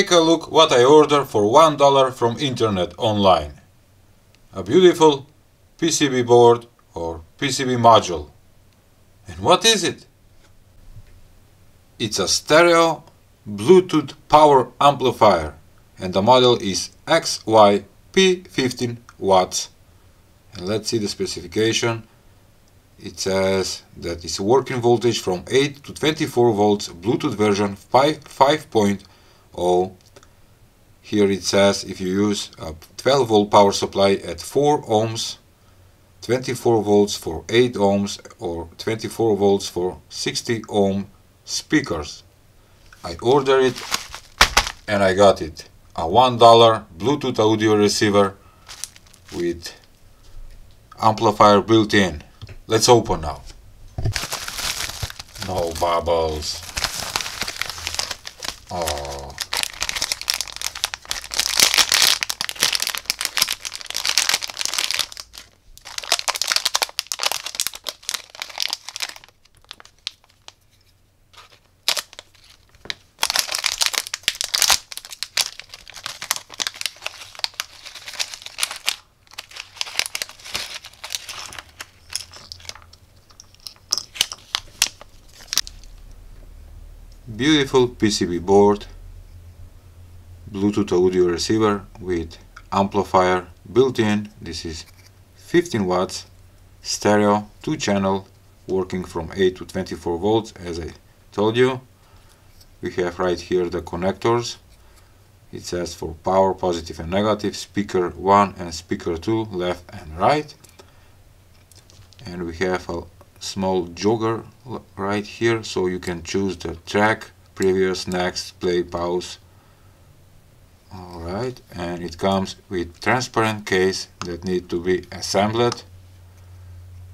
take a look what I ordered for $1 from internet online. A beautiful PCB board or PCB module. And what is it? It's a stereo Bluetooth power amplifier and the model is XYP15 watts. And let's see the specification. It says that it's working voltage from 8 to 24 volts Bluetooth version 5 5.0 here it says if you use a 12 volt power supply at 4 ohms 24 volts for 8 ohms or 24 volts for 60 ohm speakers. I ordered it and I got it. A $1 Bluetooth audio receiver with amplifier built in. Let's open now. No bubbles 어. Beautiful PCB board Bluetooth audio receiver with amplifier built in. This is 15 watts stereo 2 channel working from 8 to 24 volts as I told you. We have right here the connectors. It says for power positive and negative speaker 1 and speaker 2 left and right. And we have a small jogger right here so you can choose the track previous next play pause. Alright and it comes with transparent case that need to be assembled.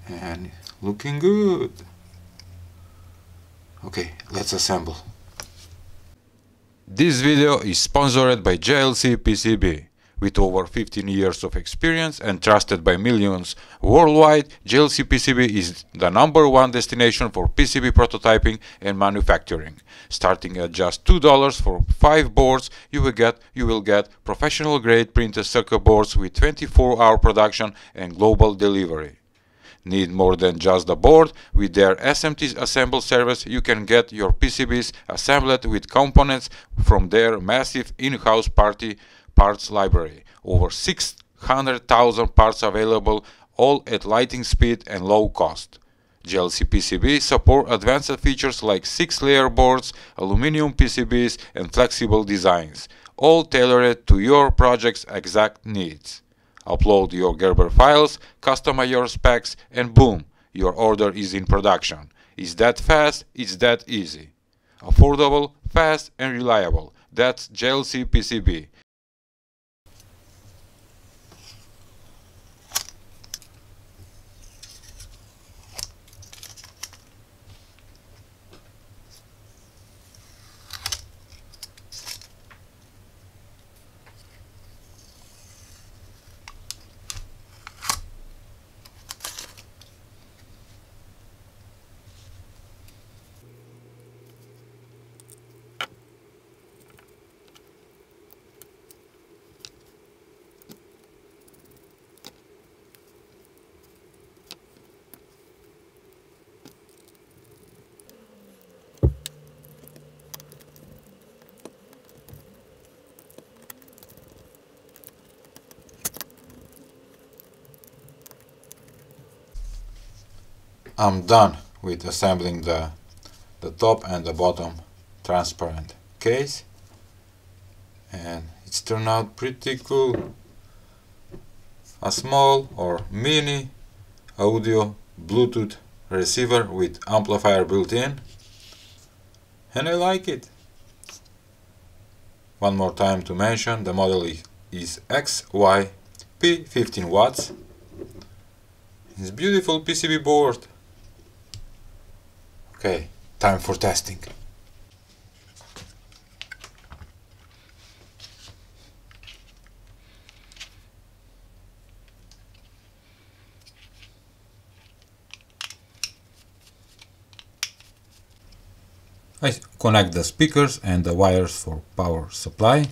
And looking good. Okay let's assemble. This video is sponsored by JLC PCB with over 15 years of experience and trusted by millions worldwide, JLC PCB is the number one destination for PCB prototyping and manufacturing. Starting at just $2 for 5 boards, you will get you will get professional grade printed circuit boards with 24-hour production and global delivery. Need more than just the board? With their SMT Assemble service, you can get your PCBs assembled with components from their massive in-house party parts library. Over 600,000 parts available, all at lightning speed and low cost. JLC PCB support advanced features like 6-layer boards, aluminum PCBs and flexible designs, all tailored to your project's exact needs. Upload your Gerber files, customize your specs and boom, your order is in production. It's that fast, it's that easy. Affordable, fast and reliable. That's JLC PCB. I'm done with assembling the, the top and the bottom transparent case. And it's turned out pretty cool. A small or mini audio Bluetooth receiver with amplifier built in. And I like it. One more time to mention the model is XYP 15 watts. It's beautiful PCB board Okay, time for testing. I connect the speakers and the wires for power supply.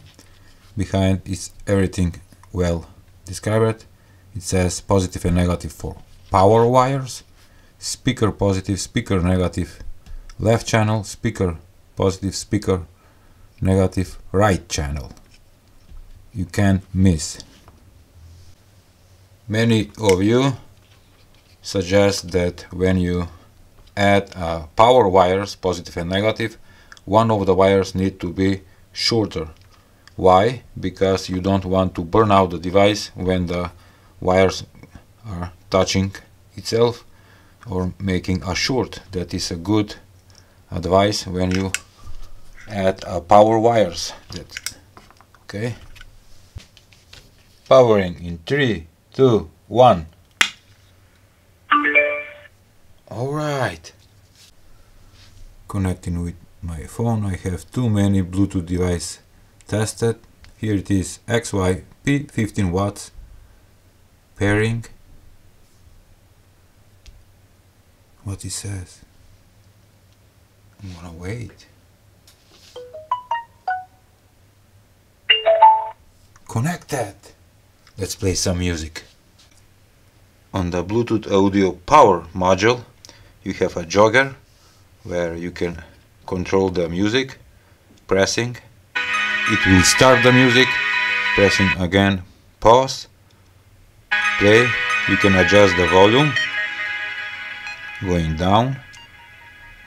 Behind is everything well described. It says positive and negative for power wires, speaker positive, speaker negative, left channel, speaker positive, speaker negative, right channel. You can miss. Many of you suggest that when you add uh, power wires, positive and negative, one of the wires need to be shorter. Why? Because you don't want to burn out the device when the wires are touching itself or making a short. That is a good advice when you add uh, power wires. That, okay. Powering in three two one all right Connecting with my phone I have too many Bluetooth device tested. Here it is XYP 15 watts pairing. What it says. I'm gonna wait. Connected. Let's play some music. On the Bluetooth audio power module you have a jogger where you can control the music pressing it will start the music pressing again pause play you can adjust the volume going down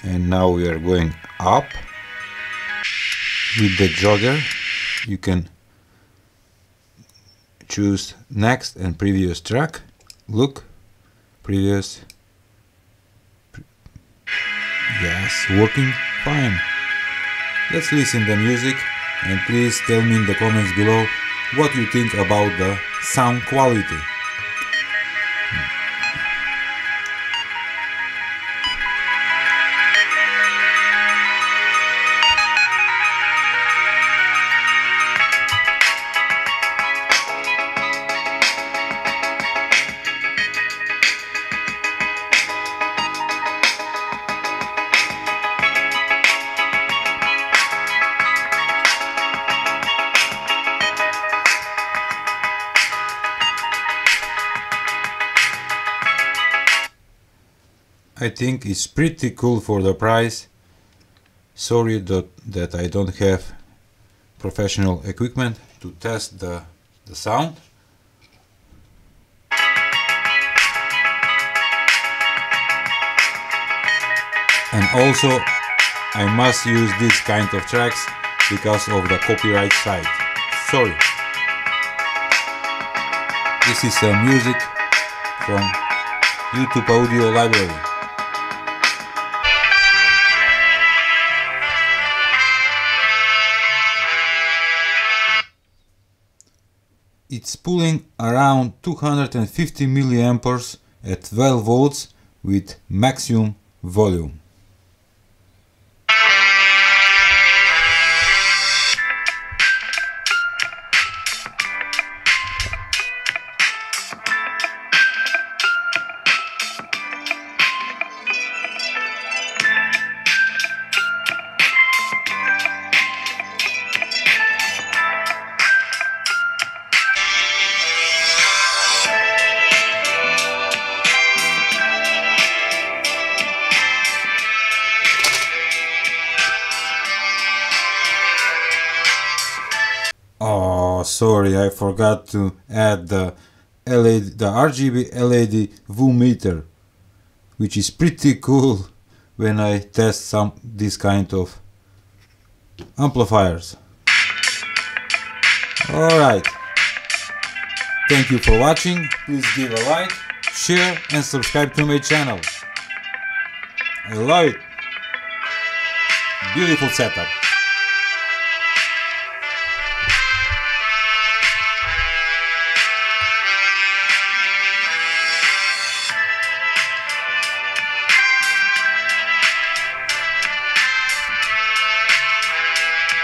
and now we are going up with the jogger you can choose next and previous track look previous Yes, working fine. Let's listen the music and please tell me in the comments below what you think about the sound quality. I think it's pretty cool for the price. Sorry that, that I don't have professional equipment to test the, the sound. And also I must use this kind of tracks because of the copyright side. Sorry. This is uh, music from YouTube Audio Library. It's pulling around 250 milliamperes at 12 volts with maximum volume. Sorry, I forgot to add the LED, the RGB LED VU meter, which is pretty cool when I test some this kind of amplifiers. Alright, thank you for watching, please give a like, share and subscribe to my channel. I love it. Beautiful setup.